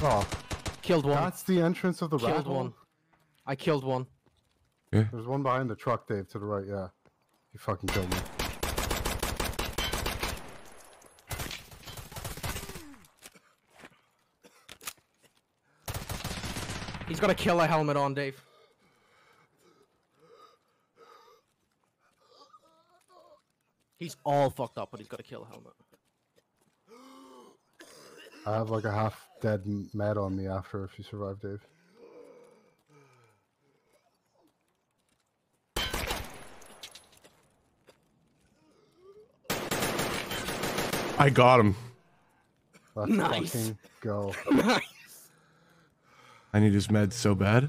Oh, Killed one. that's the entrance of the rat Killed hole? one. I killed one. There's one behind the truck, Dave, to the right, yeah. You fucking killed me. He's got a Killa helmet on, Dave. He's all fucked up, but he's got a Killa helmet. I have like a half dead mad on me after if you survive, Dave. I got him. Let's Nice. fucking go. nice. I need his meds so bad.